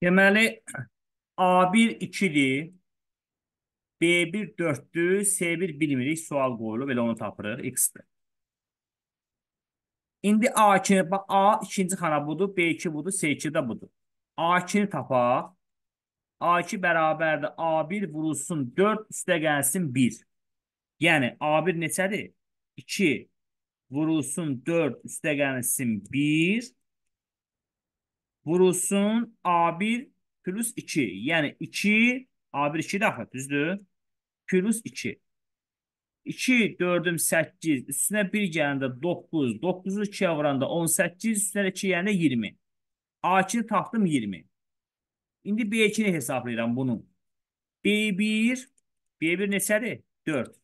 Deməli, A1 2-dir, B1 4-dür, C1 bilmirik, sual qoyulub, elə onu tapırıq, X-dir. İndi A2, bax, A ikinci xana budur, B2 budur, C2 də budur. A2-ni tapaq. A2 bərabərdir, A1 vurulsun 4, üstə gəlsin 1. Yəni, A1 neçədir? 2 vurulsun 4, üstə gəlsin 1. Vurulsun A1 plus 2. Yəni 2, A1 2 də axı, düzdür? Plus 2. 2, 4-üm 8, üstünə 1 gələndə 9, 9-u 2-yə vuranda 18, üstünə 2 gələndə 20. A2-ni tapdım 20. İndi B2-ni hesablayıram bunun. B1, B1 neçədir? 4.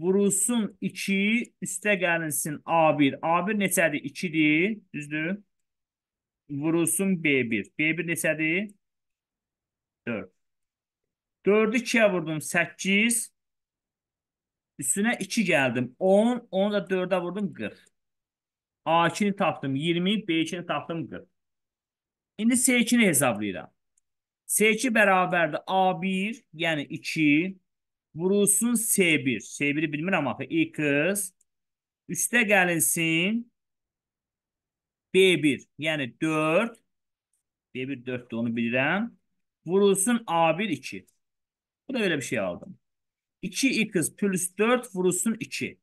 Vurulsun 2, üstə gəlinsin A1. A1 neçədir? 2-dir, düzdür? Vurulsun B1. B1 neçədir? 4. 4-ü 2-yə vurdum 8. Üstünə 2 gəldim 10. Onu da 4-ə vurdum 40. A2-ni tapdım 20. B2-ni tapdım 40. İndi C2-ni hesablayıram. C2 bərabərdir A1, yəni 2. Vurulsun C1. C1-i bilmirəm axı. X. Üstə gəlinsin B1, yəni 4. B1 4-dür, onu bilirəm. Vurulsun A1 2. Bu da öyle bir şey aldım. 2x plus 4 vurulsun 2.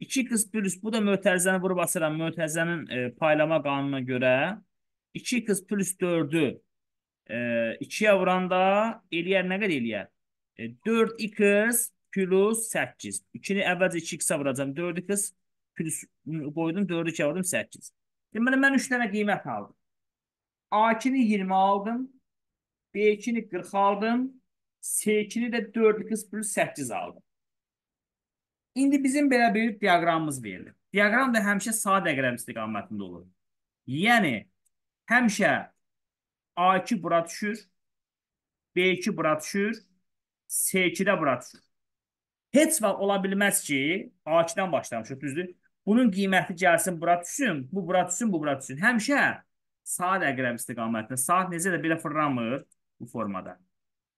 2x plus bu da mötərizəni vurub asıram. Mötərizənin e, paylama qanununa görə 2x plus 4-ü e, 2-yə vuranda eləyər nə qədər eləyər? E, 4x plus 8. 2-ni əvvəlcə 2x-ə vuracam. 4x plus qoydum 4-ü 2-yə vurdum 8. Deməli mən 3 dənə qiymət aldım. A2-ni 20 aldım. B2-ni 40 aldım. C2-ni də 4x plus 8 aldım. İndi bizim belə bir diaqramımız verilir. Diaqram da həmişə sağ diaqram istiqamətində olur. Yəni, həmişə A2 bura düşür, B2 bura düşür, C2-də bura düşür. Heç vaxt ola bilməz ki, A2-dən başlamışıq, düzdür? Bunun qiyməti gəlsin, bura düşsün, bu bura düşsün, bu bura düşsün. Həmişə sağ diaqram istiqamətində. Saat necə də belə fırlanmır bu formada.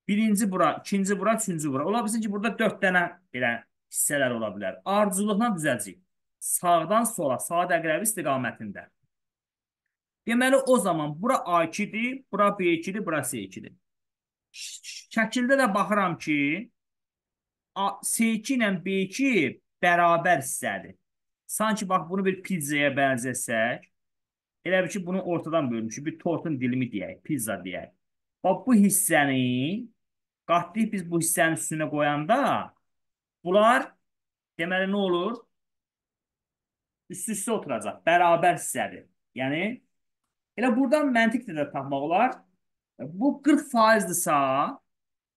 Birinci bura, ikinci bura, üçüncü bura. Ola bilsin ki, burada dörd dənə belə hissələr ola bilər. Arzuculuqla düzəlcəyik. Sağdan sola, saat əqrəbi istiqamətində. Deməli, o zaman bura A2-dir, bura B2-dir, bura C2-dir. Şəkildə də baxıram ki, C2 ilə B2 bərabər hissədir. Sanki bax, bunu bir pizzaya bənzəsək, elə bir ki, bunu ortadan bölmüşük. Bir tortun dilimi deyək, pizza deyək. Bax, bu hissəni Qatlayıb biz bu hissənin üstünə qoyanda bunlar deməli nə olur? Üst-üstə oturacaq. Bərabər hissədir. Yəni elə buradan məntiqlə də tapmaq olar. Bu 40 faizdirsə,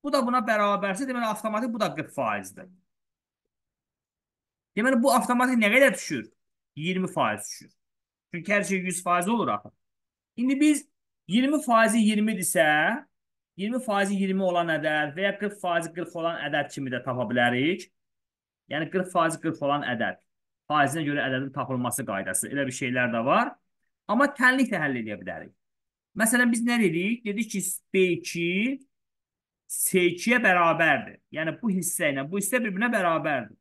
bu da buna bərabərsə, deməli avtomatik bu da 40 faizdir. Deməli bu avtomatik nə qədər düşür? 20 faiz düşür. Çünki hər şey 100 faiz olur axı. İndi biz 20 faizi 20-dirsə, 20 faizi 20 olan ədəd və ya 40 faizi 40 olan ədəd kimi də tapa bilərik. Yəni 40 faizi 40 olan ədəd. Faizinə görə ədədin tapılması qaydası. Elə bir şeylər də var. Amma tənliklə həll edə bilərik. Məsələn, biz nə dedik? Dedik ki, B2 C2-yə bərabərdir. Yəni bu hissə ilə bu hissə bir-birinə bərabərdir.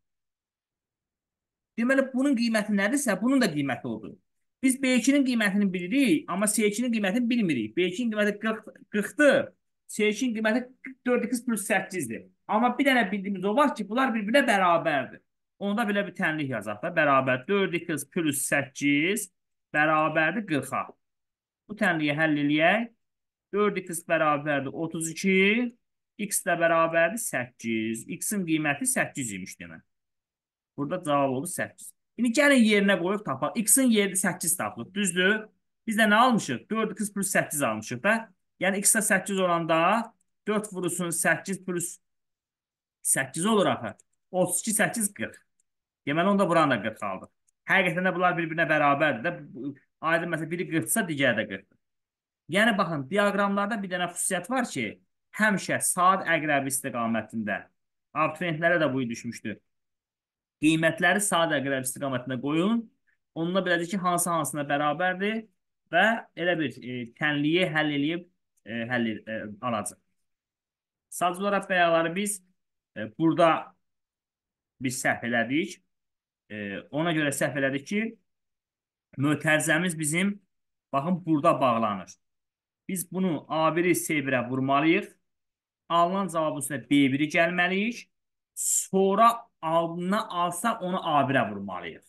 Deməli, bunun qiyməti nədirsə, bunun da qiyməti odur. Biz B2-nin qiymətini bilirik, amma C2-nin qiymətini bilmirik. B2-nin qiyməti 40-dır. C2-nin qiyməti 4x plus 8-dir. Amma bir dənə bildiyimiz o var ki, bunlar bir-birinə bərabərdir. Onda belə bir tənlik yazaq da. Bərabər 4x plus 8 bərabərdir 40-a. Bu tənliyi həll eləyək. 4x bərabərdir 32, x də bərabərdir 8. X-in qiyməti 8 imiş demə. Burada cavab oldu 8. İndi gəlin yerinə qoyub tapaq. X-in yeri 8 tapılıb. Düzdür? Biz də nə almışıq? 4x plus 8 almışıq da. Yəni x-də 8 olanda 4 vurulsun 8 plus 8 olur axı. 32, 8, 40. Deməli, onda buranı da 40 aldıq. Həqiqətən də bunlar bir-birinə bərabərdir də. Aydın məsələn, biri 40-sa, digəri də 40-dır. Yəni, baxın, diaqramlarda bir dənə xüsusiyyət var ki, həmişə saat əqrəbi istiqamətində, abituriyentlərə də bu düşmüşdür. Qiymətləri saat əqrəbi istiqamətində qoyun. Onunla biləcək ki, hansı-hansına bərabərdir və elə bir e, tənliyi həll eləyib e, həll e, alacaq. Sadəcə olaraq bəyaları biz e, burada biz səhv elədik. E, ona görə səhv elədik ki, mötərizəmiz bizim baxın burada bağlanır. Biz bunu A1-i S1-ə vurmalıyıq. Alınan cavabın üstünə B1-i gəlməliyik. Sonra alına alsa onu A1-ə vurmalıyıq.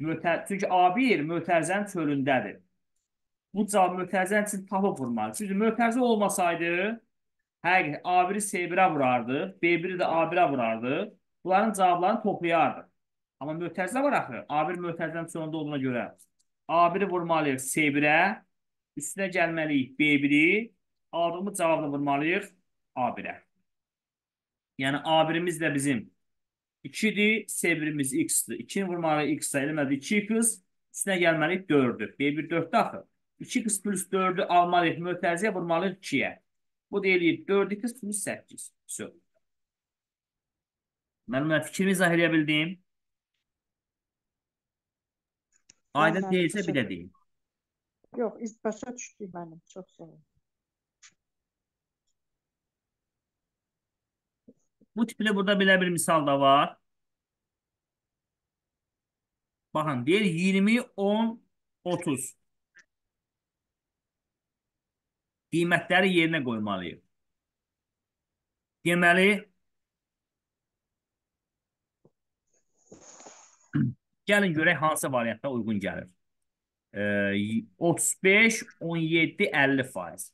Mötər çünki A1 mötərizənin çölündədir. Bu cavab mötərizənin üçün tapıb vurmalı. Çünki mötərizə olmasaydı, həqiqət A1-i S1-ə vurardı, B1-i də A1-ə vurardı. Bunların cavablarını toplayardı. Amma mötərizə var axı. A1 mötərizənin çölündə olduğuna görə A1-i vurmalıyıq S1-ə, üstünə gəlməliyik B1-i, aldığımız cavabını vurmalıyıq A1-ə. Yəni A1-imiz də bizim 2-dir, S1-imiz X-dir. 2-ni vurmalı X-ə eləmədi 2x, üstünə gəlməliyik 4-dür. B1 4-də axı. 2x plus 4-ü almalıyıq, mötərizəyə vurmalıyıq 2-yə. Bu deyilir 4x plus 8. So. Mən mənə fikrimi izah edə bildim. Aydın deyilsə bir də deyim. Yox, başa düşdük mənim. Çox sağ olun. Bu tipli burada belə bir misal da var. Baxın, deyir 20, 10, 30. Qiymətləri yerinə qoymalıyıq. Deməli, gəlin görək hansı variantda uyğun gəlir. Ee, 35, 17, 50 faiz.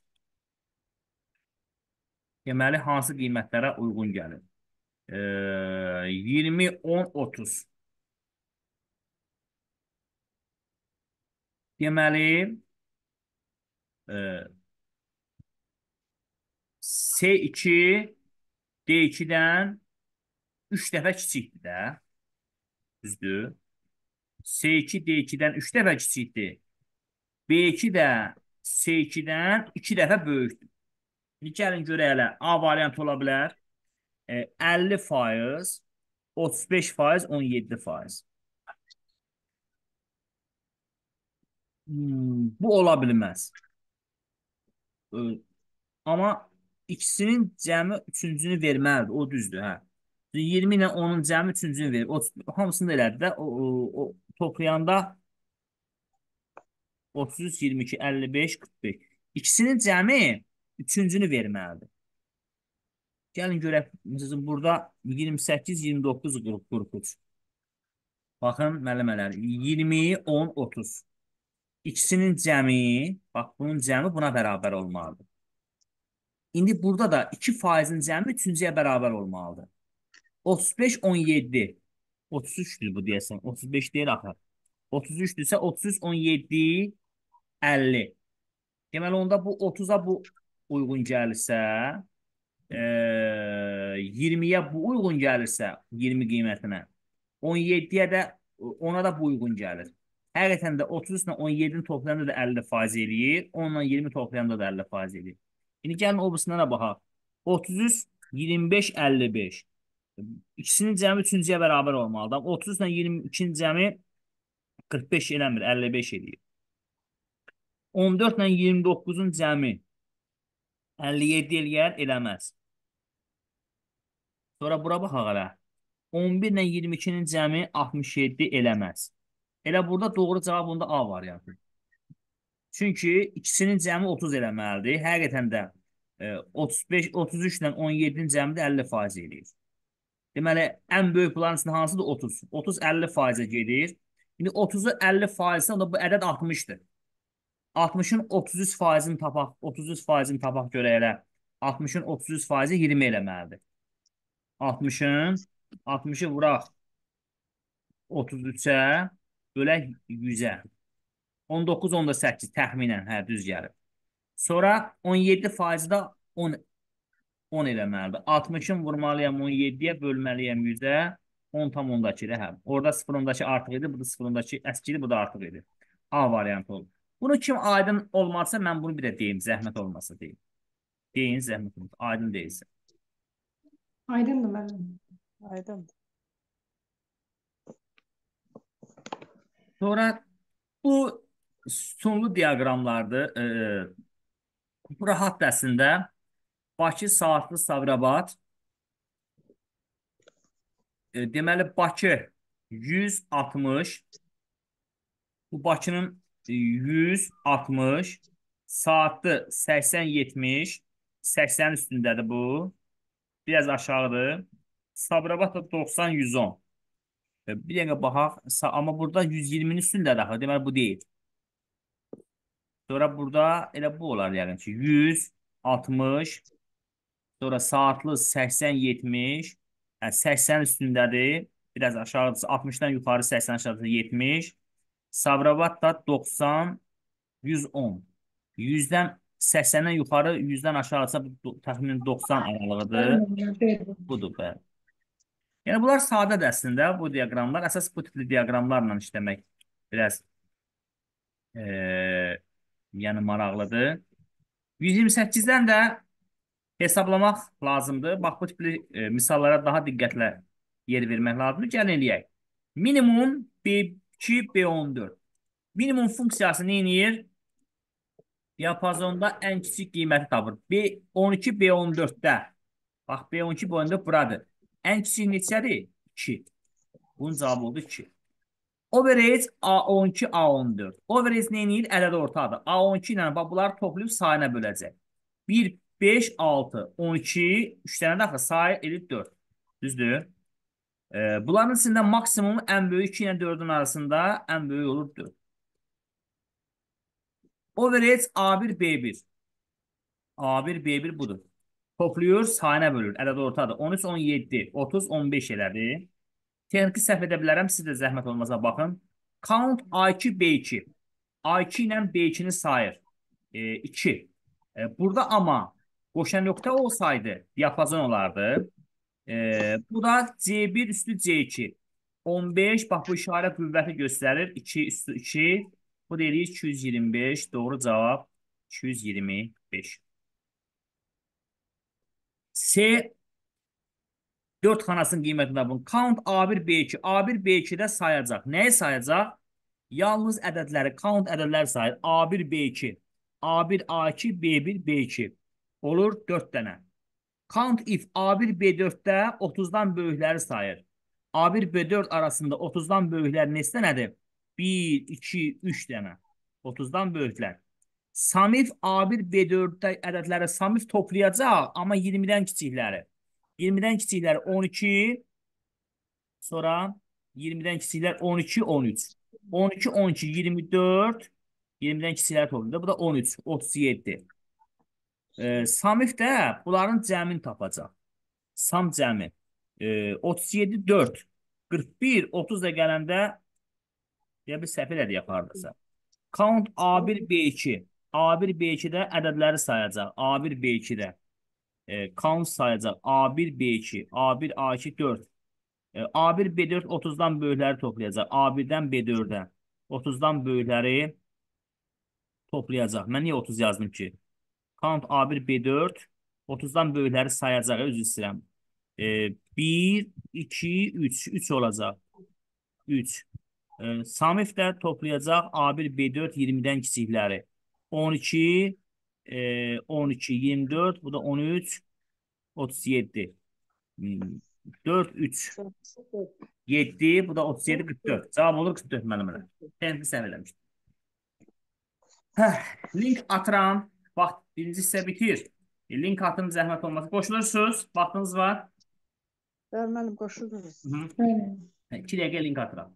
Deməli, hansı qiymətlərə uyğun gəlir? Ee, 20, 10, 30. Deməli, e, S2 D2-dən 3 dəfə kiçikdir də. Düzdür. S2 D2-dən 3 dəfə kiçikdir. B2 də S2-dən 2 dəfə böyükdür. İndi gəlin görək hələ A variantı ola bilər. E, 50 faiz, 35 faiz, 17 faiz. Hmm, bu ola bilməz. E, amma ikisinin cəmi üçüncünü verməlidir. O düzdür, hə. 20 ilə 10-un cəmi üçüncünü verir. O, hamısını elədi də. O, o, o toplayanda 33, 22, 55, 45. İkisinin cəmi üçüncünü verməlidir. Gəlin görək, məsələn, burada 28, 29, 40, 43. Baxın, müəllimələr, 20, 10, 30. İkisinin cəmi, bax, bunun cəmi buna bərabər olmalıdır. İndi burada da 2 faizin cəmi üçüncüyə bərabər olmalıdır. 35, 17. 33-dür bu deyəsən. 35 deyil axı. 33-dürsə 33, 17, 50. Deməli, onda bu 30-a bu uyğun gəlirsə, e, 20-yə bu uyğun gəlirsə, 20 qiymətinə, 17-yə də ona da bu uyğun gəlir. Həqiqətən də 30 ilə 17-ni toplayanda da 50 faiz eləyir, 10 ilə 20 toplayanda da 50 faiz eləyir. İndi gəlin o birisində də baxaq. 33, 25, 55. İkisinin cəmi üçüncüyə bərabər olmalıdır. 30 ilə 22-nin cəmi 45 eləmir, 55 eləyir. 14 ilə 29-un cəmi 57 eləyər, eləməz. Sonra bura baxaq hələ. 11 ilə 22-nin cəmi 67 eləməz. Elə burada doğru cavab onda A variantı. Çünki ikisinin cəmi 30 eləməlidir. Həqiqətən də 35, 33 ilə 17-nin cəmi də 50 faiz eləyir. Deməli, ən böyük bunların içində hansıdır? 30. 30 50 faizə gedir. İndi 30-u 50 faizə onda bu ədəd 60-dır. 60-ın 33 faizini tapaq, 33 faizini tapaq görə elə. 60-ın 33 faizi 20 eləməlidir. 60-ın 60-ı vuraq 33-ə, bölək 100-ə. 19, 10 da 8 təxminən, hə, düz gəlir. Sonra 17 faizi də 10 10 eləməlidir. 60-ın vurmalıyam 17-yə, bölməliyəm 100-ə. 10 tam 10-dakı hə. Orada sıfırındakı artıq idi, bu da sıfırındakı əskili, bu da artıq idi. A variantı olur. Bunu kim aydın olmazsa mən bunu bir də deyim, zəhmət olmasa deyim. Deyin, zəhmət olmasa. Aydın deyilsə. Aydındır müəllim. Aydındır. Sonra bu sonlu diaqramlardır. Ee, Bu rahat dərsində Bakı Saatlı Sabirabad e, deməli Bakı 160 bu Bakının e, 160 saatlı 80-70 80 üstündədir bu. Biraz aşağıdır. Sabirabad da 90-110. E, Bir dəqiqə baxaq. Amma burada 120-nin üstündədir axı. Deməli bu deyil. Sonra burada elə bu olar yəqin ki. 100, 60, sonra saatlı 80-70, hə, 80 üstündədir. Biraz aşağıdır. 60-dan yuxarı 80 aşağıdır 70. Sabirabad da 90, 110. 100-dən 80-dən yuxarı, 100-dən aşağısa bu do- təxminən 90 aralığıdır. Budur bəli. Yəni bunlar sadədir əslində bu diaqramlar. Əsas bu tipli diaqramlarla işləmək biraz eee yəni maraqlıdır. 128-dən də hesablamaq lazımdır. Bax bu tipli e, misallara daha diqqətlə yer vermək lazımdır. Gəlin eləyək. Minimum B2, B14. Minimum funksiyası nə edir? Diapazonda ən kiçik qiyməti tapır. B12, B14-də. Bax B12, B14 buradır. Ən kiçik neçədir? 2. Bunun cavabı oldu 2. Average A12, A14. Average nə edir? Ələdə ortadır. A12 ilə bax bunları toplayıb sayına böləcək. 1, 5, 6, 12, 3 dənə də axı sayı elib 4. Düzdür? Ee, bunların içində maksimum ən böyük 2 ilə 4-ün arasında ən böyük olur 4. Average A1, B1. A1, B1 budur. Toplayır, sayına bölür. Ələdə ortadır. 13, 17, 30, 15 elədi. Texniki səhv edə bilərəm. Siz də zəhmət olmasa baxın. Count A2, B2. A2 ilə B2-ni sayır. E, 2. E, burada amma qoşan nöqtə olsaydı diapazon olardı. E, bu da C1 üstü C2. 15 bax bu işarə qüvvəti göstərir. 2 üstü 2. Bu deyir 225. Doğru cavab 225. C 4 xanasının qiymətini bulun. Count A1, B2. A1, B2-də sayacaq. Nəyi sayacaq? Yalnız ədədləri, count ədədləri sayır. A1, B2. A1, A2, B1, B2. Olur 4 dənə. Count if A1, B4-də 30-dan böyükləri sayır. A1, B4 arasında 30-dan böyüklər neçə dənədir? 1, 2, 3 dənə. 30-dan böyüklər. Samif A1, B4-də ədədləri Samif toplayacaq, amma 20-dən kiçikləri. 20-dən kiçikləri 12, sonra 20-dən kiçiklər 12, 13. 12, 12, 24, 20-dən kiçikləri toplayacaq. Bu da 13, 37. E, Samif də bunların cəmini tapacaq. Sam cəmi. E, 37, 4, 41, 30 da gələndə ya bir səhv elədi yapardısa. Count A1, B2. A1, B2-də ədədləri sayacaq. A1, B2-də. E, count sayacaq. A1, B2, A1, A2, 4. E, A1, B4 30-dan böyükləri toplayacaq. A1-dən B4-ə 30-dan böyükləri toplayacaq. Mən niyə 30 yazdım ki? Count A1, B4 30-dan böyükləri sayacaq. Özür istəyirəm. E, 1, 2, 3. 3 olacaq. 3. E, Samif də toplayacaq A1, B4 20-dən kiçikləri. 12, e, 12, 24, bu da 13, 37. Hmm, 4, 3, 7, bu da 37, 44. Cavab olur 44 mənim elə. Təhlil səhv eləmişdim. Hə, link atıram. Bax, birinci hissə bitir. E, link atım zəhmət olmasa. Qoşulursunuz. Vaxtınız var. Bəli, müəllim qoşuluruz. Hı -hı. Aynen. 2 dəqiqə link atıram.